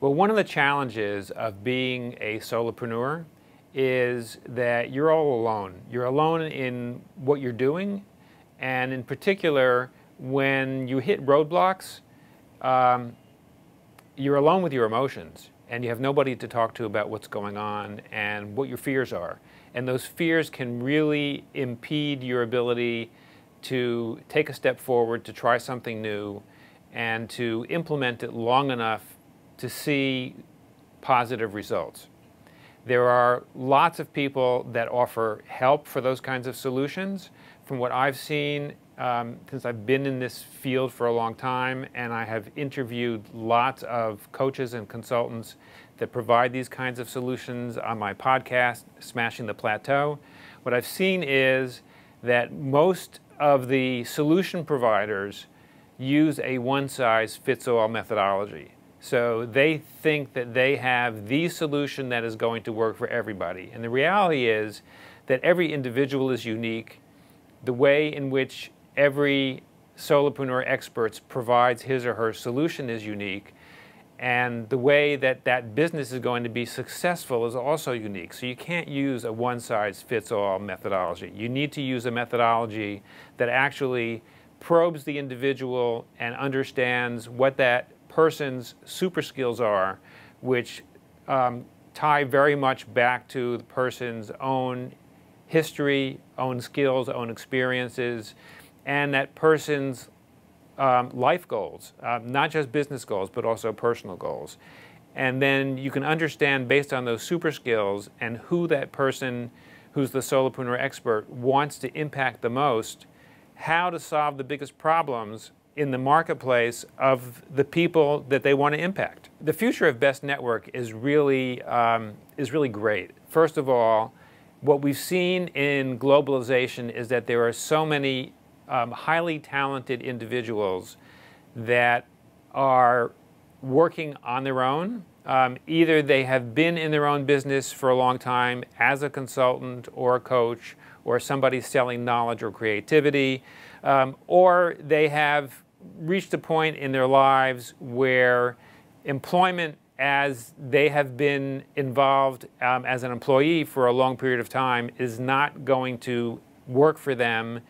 Well, one of the challenges of being a solopreneur is that you're all alone. You're alone in what you're doing, and in particular, when you hit roadblocks, um, you're alone with your emotions, and you have nobody to talk to about what's going on and what your fears are. And those fears can really impede your ability to take a step forward, to try something new, and to implement it long enough to see positive results. There are lots of people that offer help for those kinds of solutions. From what I've seen, um, since I've been in this field for a long time, and I have interviewed lots of coaches and consultants that provide these kinds of solutions on my podcast, Smashing the Plateau. What I've seen is that most of the solution providers use a one size fits all methodology. So they think that they have the solution that is going to work for everybody. And the reality is that every individual is unique. The way in which every solopreneur expert provides his or her solution is unique. And the way that that business is going to be successful is also unique. So you can't use a one size fits all methodology. You need to use a methodology that actually probes the individual and understands what that person's super skills are, which um, tie very much back to the person's own history, own skills, own experiences, and that person's um, life goals, uh, not just business goals, but also personal goals. And then you can understand based on those super skills and who that person who's the solopreneur expert wants to impact the most, how to solve the biggest problems in the marketplace of the people that they want to impact. The future of Best Network is really, um, is really great. First of all, what we've seen in globalization is that there are so many um, highly talented individuals that are working on their own. Um, either they have been in their own business for a long time as a consultant or a coach or somebody selling knowledge or creativity, um, or they have reached a point in their lives where employment as they have been involved um, as an employee for a long period of time is not going to work for them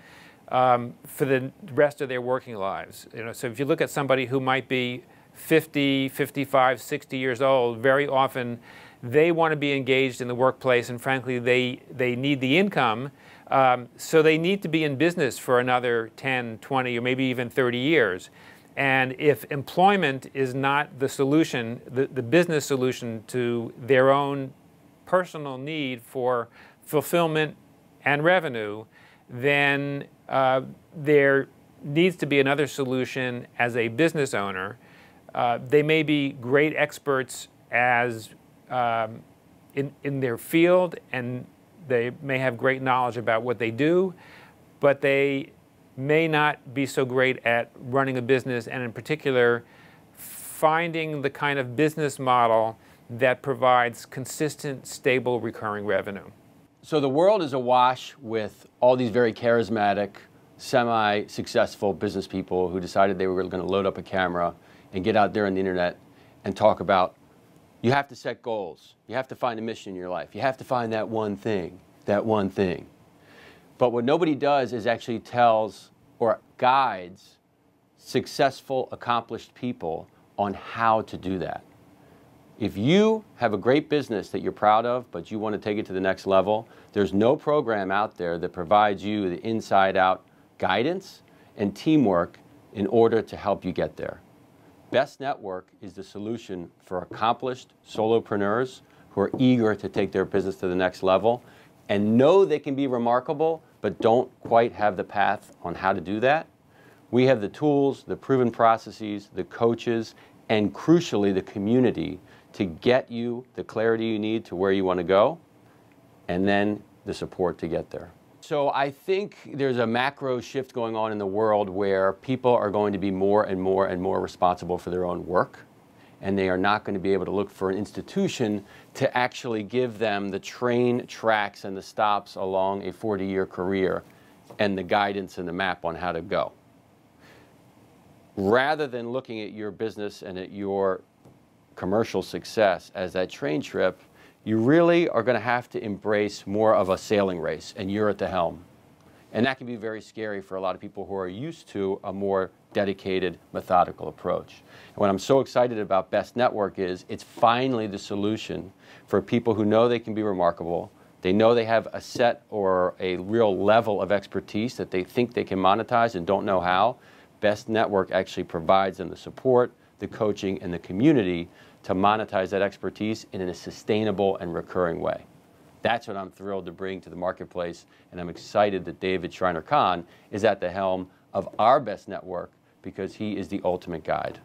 um, for the rest of their working lives. You know, so if you look at somebody who might be 50, 55, 60 years old, very often they want to be engaged in the workplace and frankly they, they need the income. Um, so they need to be in business for another 10, 20, or maybe even 30 years. And if employment is not the solution, the, the business solution to their own personal need for fulfillment and revenue, then uh, there needs to be another solution as a business owner. Uh, they may be great experts as um, in, in their field and they may have great knowledge about what they do, but they may not be so great at running a business and in particular finding the kind of business model that provides consistent, stable, recurring revenue. So the world is awash with all these very charismatic, semi-successful business people who decided they were going to load up a camera and get out there on the internet and talk about you have to set goals. You have to find a mission in your life. You have to find that one thing, that one thing. But what nobody does is actually tells or guides successful, accomplished people on how to do that. If you have a great business that you're proud of, but you want to take it to the next level, there's no program out there that provides you the inside out guidance and teamwork in order to help you get there. Best Network is the solution for accomplished solopreneurs who are eager to take their business to the next level and know they can be remarkable, but don't quite have the path on how to do that. We have the tools, the proven processes, the coaches, and crucially, the community to get you the clarity you need to where you want to go, and then the support to get there. So I think there's a macro shift going on in the world where people are going to be more and more and more responsible for their own work. And they are not going to be able to look for an institution to actually give them the train tracks and the stops along a 40 year career and the guidance and the map on how to go. Rather than looking at your business and at your commercial success as that train trip, you really are going to have to embrace more of a sailing race, and you're at the helm. And that can be very scary for a lot of people who are used to a more dedicated, methodical approach. And what I'm so excited about Best Network is it's finally the solution for people who know they can be remarkable. They know they have a set or a real level of expertise that they think they can monetize and don't know how. Best Network actually provides them the support, the coaching, and the community to monetize that expertise in a sustainable and recurring way. That's what I'm thrilled to bring to the marketplace, and I'm excited that David Shriner Cahn is at the helm of our best network because he is the ultimate guide.